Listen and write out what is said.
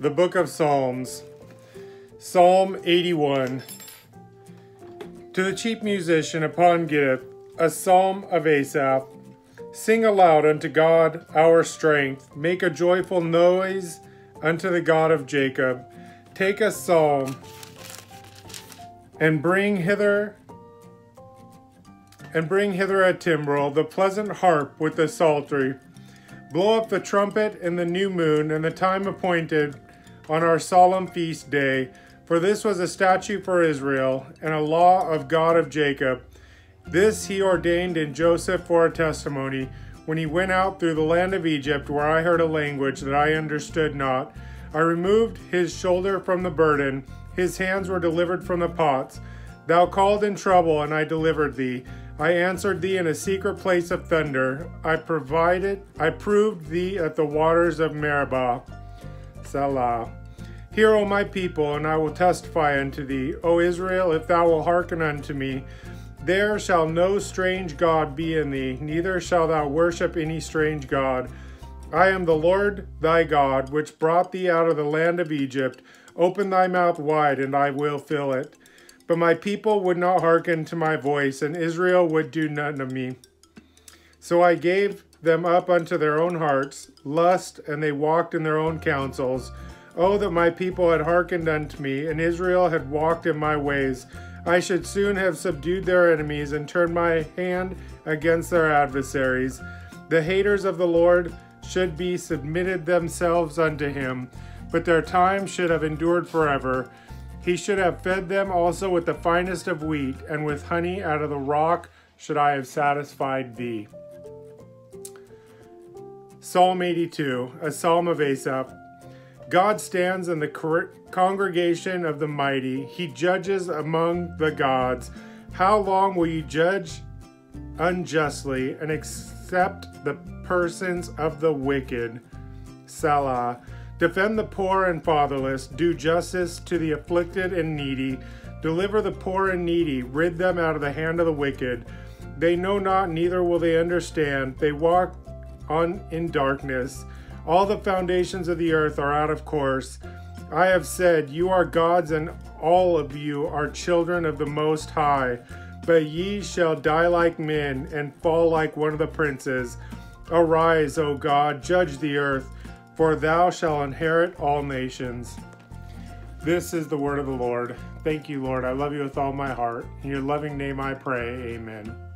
the book of Psalms, Psalm 81. To the chief musician upon Gittith, a psalm of Asaph. Sing aloud unto God our strength, make a joyful noise unto the God of Jacob. Take a psalm and bring hither and bring hither a timbrel, the pleasant harp with the psaltery. Blow up the trumpet in the new moon and the time appointed on our solemn feast day. For this was a statute for Israel and a law of God of Jacob. This he ordained in Joseph for a testimony when he went out through the land of Egypt, where I heard a language that I understood not. I removed his shoulder from the burden, his hands were delivered from the pots. Thou called in trouble, and I delivered thee. I answered thee in a secret place of thunder. I provided, I proved thee at the waters of Meribah. Selah. Hear, O my people, and I will testify unto thee. O Israel, if thou wilt hearken unto me, there shall no strange God be in thee, neither shalt thou worship any strange God. I am the Lord thy God, which brought thee out of the land of Egypt. Open thy mouth wide, and I will fill it. But my people would not hearken to my voice, and Israel would do none of me. So I gave them up unto their own hearts, lust, and they walked in their own counsels. Oh, that my people had hearkened unto me, and Israel had walked in my ways. I should soon have subdued their enemies and turned my hand against their adversaries. The haters of the Lord should be submitted themselves unto him, but their time should have endured forever. He should have fed them also with the finest of wheat, and with honey out of the rock should I have satisfied thee. Psalm 82, a psalm of Asaph. God stands in the congregation of the mighty. He judges among the gods. How long will you judge unjustly and accept the persons of the wicked? Selah. Defend the poor and fatherless, do justice to the afflicted and needy, deliver the poor and needy, rid them out of the hand of the wicked. They know not, neither will they understand. They walk on in darkness. All the foundations of the earth are out of course. I have said, You are gods, and all of you are children of the Most High. But ye shall die like men, and fall like one of the princes. Arise, O God, judge the earth for thou shalt inherit all nations. This is the word of the Lord. Thank you, Lord. I love you with all my heart. In your loving name I pray. Amen.